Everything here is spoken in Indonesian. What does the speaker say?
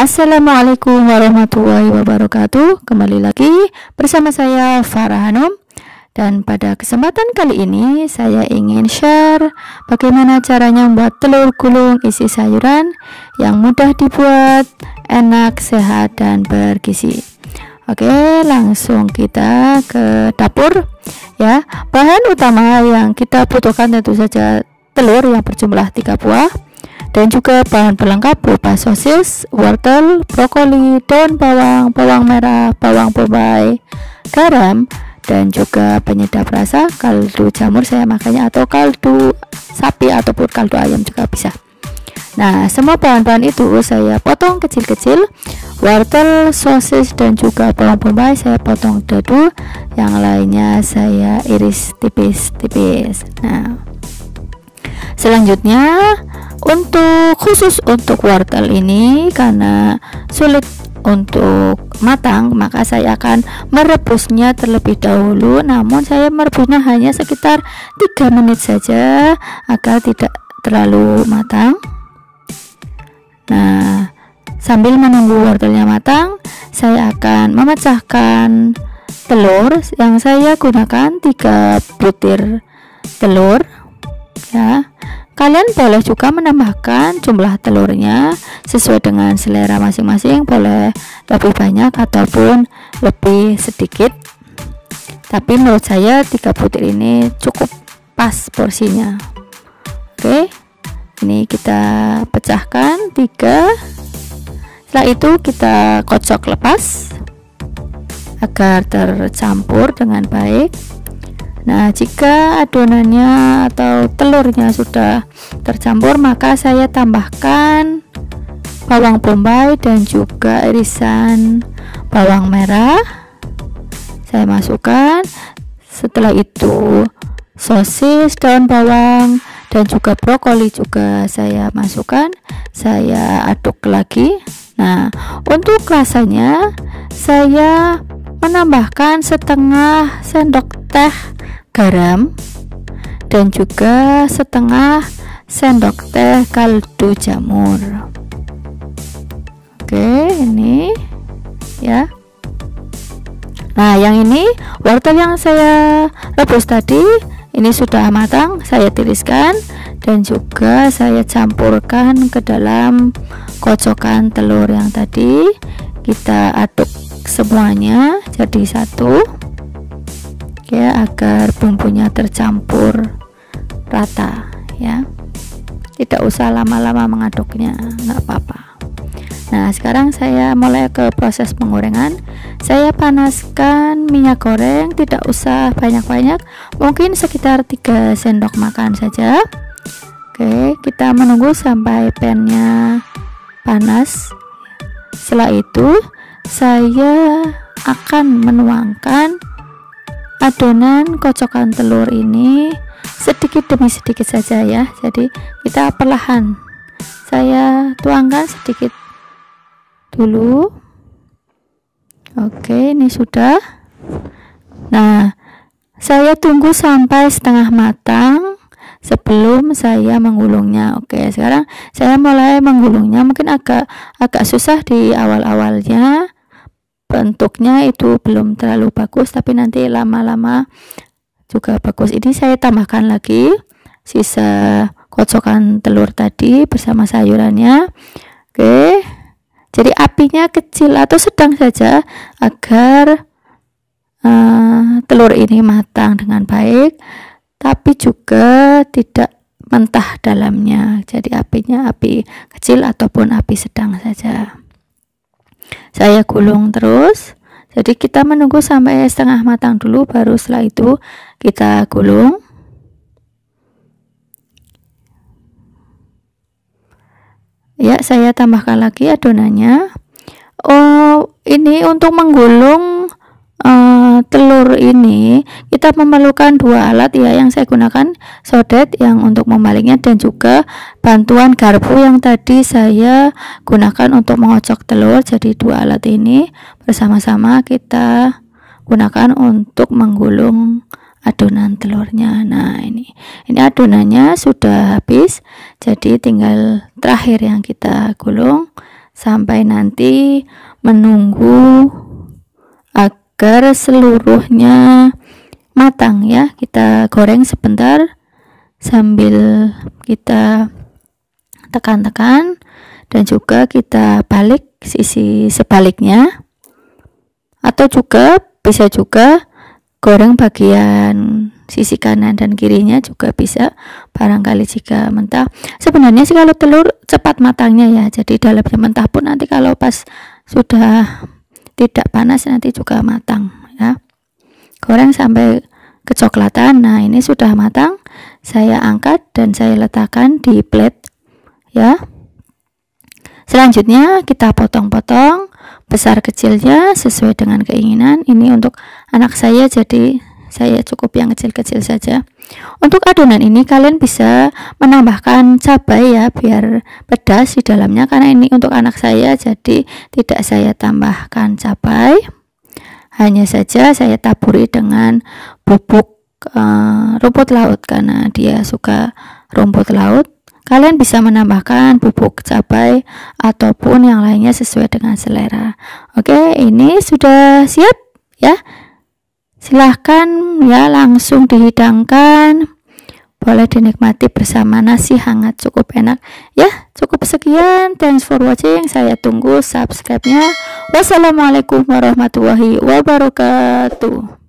Assalamualaikum warahmatullahi wabarakatuh. Kembali lagi bersama saya Farah Hanum. Dan pada kesempatan kali ini saya ingin share Bagaimana caranya membuat telur gulung isi sayuran Yang mudah dibuat, enak, sehat, dan bergizi. Oke langsung kita ke dapur ya. Bahan utama yang kita butuhkan tentu saja telur yang berjumlah 3 buah dan juga bahan pelengkap berupa sosis, wortel, brokoli, daun bawang, bawang merah, bawang bombay, garam, dan juga penyedap rasa kaldu jamur saya makanya atau kaldu sapi ataupun kaldu ayam juga bisa. Nah, semua bahan-bahan itu saya potong kecil-kecil. Wortel, sosis, dan juga bawang bombay saya potong dadu. Yang lainnya saya iris tipis-tipis. Nah, selanjutnya untuk khusus untuk wortel ini karena sulit untuk matang maka saya akan merebusnya terlebih dahulu. Namun saya merebusnya hanya sekitar 3 menit saja agar tidak terlalu matang. Nah sambil menunggu wortelnya matang saya akan memecahkan telur yang saya gunakan 3 butir telur ya Kalian boleh juga menambahkan jumlah telurnya sesuai dengan selera masing-masing, boleh lebih banyak ataupun lebih sedikit. Tapi menurut saya tiga butir ini cukup pas porsinya. Oke, ini kita pecahkan tiga. Setelah itu kita kocok lepas agar tercampur dengan baik. Nah, jika adonannya atau telurnya sudah tercampur, maka saya tambahkan bawang bombay dan juga irisan bawang merah. Saya masukkan. Setelah itu, sosis, daun bawang, dan juga brokoli juga saya masukkan. Saya aduk lagi. Nah, untuk rasanya saya menambahkan setengah sendok teh garam dan juga setengah sendok teh kaldu jamur. Oke ini ya. Nah yang ini wortel yang saya rebus tadi ini sudah matang saya tiriskan dan juga saya campurkan ke dalam kocokan telur yang tadi. Kita aduk semuanya jadi satu ya agar bumbunya tercampur rata ya. Tidak usah lama-lama mengaduknya nggak apa-apa. Nah sekarang saya mulai ke proses penggorengan. Saya panaskan minyak goreng tidak usah banyak-banyak mungkin sekitar 3 sendok makan saja. Oke kita menunggu sampai pannya panas. Setelah itu saya akan menuangkan adonan kocokan telur ini sedikit demi sedikit saja ya. Jadi kita perlahan. Saya tuangkan sedikit dulu. Oke ini sudah. Nah saya tunggu sampai setengah matang sebelum saya menggulungnya. Oke sekarang saya mulai menggulungnya. Mungkin agak agak susah di awal-awalnya bentuknya itu belum terlalu bagus tapi nanti lama-lama juga bagus. Ini saya tambahkan lagi sisa kocokan telur tadi bersama sayurannya. Oke. Jadi apinya kecil atau sedang saja agar uh, telur ini matang dengan baik tapi juga tidak mentah dalamnya. Jadi apinya api kecil ataupun api sedang saja saya gulung terus. Jadi kita menunggu sampai setengah matang dulu baru setelah itu kita gulung. Ya saya tambahkan lagi adonannya. Oh ini untuk menggulung uh, telur ini kita memerlukan dua alat ya yang saya gunakan sodet yang untuk membaliknya dan juga bantuan garpu yang tadi saya gunakan untuk mengocok telur. Jadi dua alat ini bersama-sama kita gunakan untuk menggulung adonan telurnya. Nah ini ini adonannya sudah habis. Jadi tinggal terakhir yang kita gulung. Sampai nanti menunggu agar seluruhnya matang ya. Kita goreng sebentar sambil kita tekan-tekan dan juga kita balik sisi sebaliknya. Atau juga bisa juga goreng bagian sisi kanan dan kirinya juga bisa barangkali jika mentah. Sebenarnya sih kalau telur cepat matangnya ya jadi dalamnya mentah pun nanti kalau pas sudah tidak panas nanti juga matang ya. Goreng sampai kecoklatan nah ini sudah matang saya angkat dan saya letakkan di plate ya. Selanjutnya kita potong-potong besar kecilnya sesuai dengan keinginan. Ini untuk anak saya jadi saya cukup yang kecil-kecil saja untuk adonan ini kalian bisa menambahkan cabai ya biar pedas di dalamnya. Karena ini untuk anak saya jadi tidak saya tambahkan cabai. Hanya saja saya taburi dengan bubuk uh, rumput laut karena dia suka rumput laut. Kalian bisa menambahkan bubuk cabai ataupun yang lainnya sesuai dengan selera. Oke ini sudah siap ya silahkan ya langsung dihidangkan. Boleh dinikmati bersama nasi hangat cukup enak. Ya cukup sekian. Thanks for watching. Saya tunggu subscribe nya wassalamualaikum warahmatullahi wabarakatuh